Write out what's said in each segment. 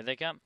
Here they come.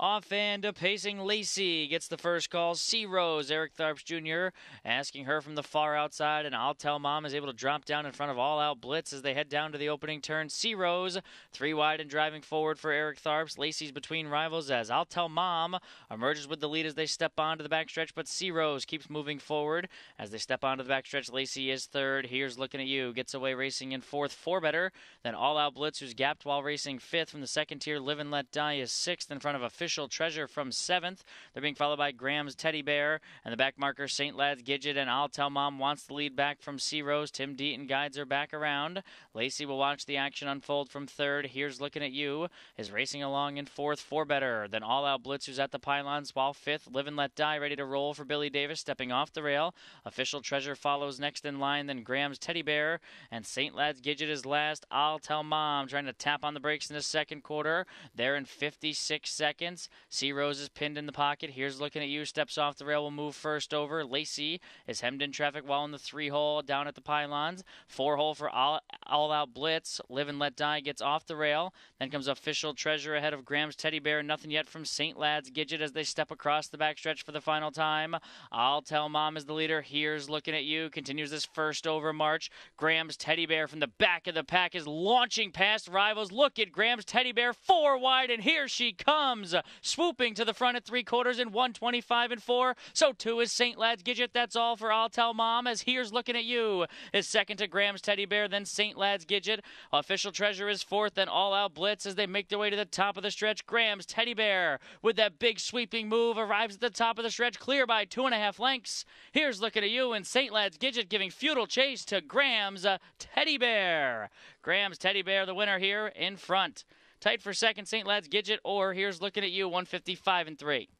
Off and a pacing Lacey gets the first call. C Rose, Eric Tharps Jr. asking her from the far outside, and I'll tell mom is able to drop down in front of all out blitz as they head down to the opening turn. C Rose, three wide and driving forward for Eric Tharps. Lacey's between rivals as I'll tell mom emerges with the lead as they step onto the backstretch, but C Rose keeps moving forward as they step onto the backstretch. Lacey is third. Here's looking at you. Gets away racing in fourth. Four better than all out blitz, who's gapped while racing fifth from the second tier. Live and Let Die is sixth in front of official official treasure from seventh. They're being followed by Graham's Teddy Bear and the back marker St. Lad's Gidget. And I'll Tell Mom wants the lead back from C Rose. Tim Deaton guides her back around. Lacey will watch the action unfold from third. Here's looking at you. Is racing along in fourth. for better than All Out Blitz, who's at the pylons, while fifth. Live and Let Die ready to roll for Billy Davis, stepping off the rail. Official Treasure follows next in line. Then Graham's Teddy Bear and St. Lad's Gidget is last. I'll Tell Mom trying to tap on the brakes in the second quarter. They're in 56 seconds. C Rose is pinned in the pocket. Here's looking at you. Steps off the rail. Will move first over. Lacey is hemmed in traffic while in the three hole down at the pylons. Four hole for all, all out blitz. Live and let die gets off the rail. Then comes official treasure ahead of Graham's teddy bear. Nothing yet from St. Lad's Gidget as they step across the backstretch for the final time. I'll tell mom is the leader. Here's looking at you. Continues this first over march. Graham's teddy bear from the back of the pack is launching past rivals. Look at Graham's teddy bear four wide, and here she comes swooping to the front at three quarters in 125 and four. So too is St. Lad's Gidget. That's all for I'll Tell Mom as here's looking at you is second to Graham's Teddy Bear, then St. Lad's Gidget. Official Treasure is fourth, then All Out Blitz as they make their way to the top of the stretch. Graham's Teddy Bear with that big sweeping move arrives at the top of the stretch, clear by two and a half lengths. Here's looking at you and St. Lad's Gidget giving futile chase to Graham's uh, Teddy Bear. Graham's Teddy Bear, the winner here in front. Tight for second, St. Lad's Gidget, or here's looking at you, 155 and 3.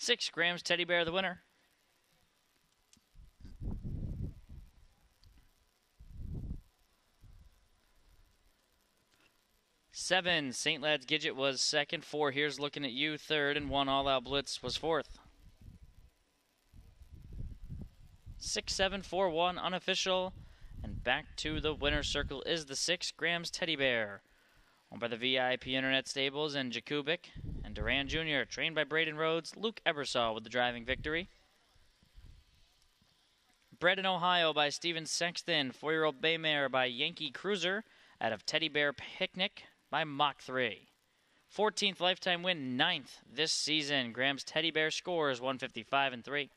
Six Graham's Teddy Bear, the winner. Seven, St. Lad's Gidget was second. Four, here's looking at you, third, and one all out blitz was fourth. Six, seven, four, one, unofficial. And back to the winner's circle is the six, Graham's Teddy Bear. Owned by the VIP Internet Stables and Jakubik and Duran Jr., trained by Braden Rhodes, Luke Ebersole with the driving victory. Bred in Ohio by Steven Sexton, four year old Bay Mare by Yankee Cruiser out of Teddy Bear Picnic by Mach 3. 14th lifetime win, 9th this season. Graham's Teddy Bear scores 155 and 3.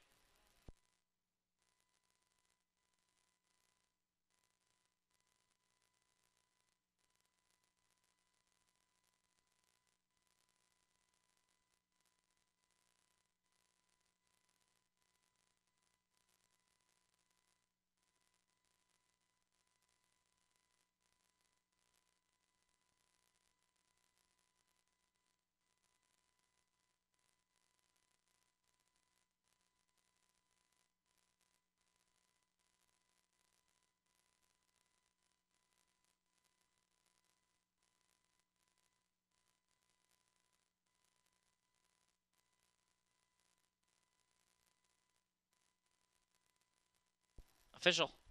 Official.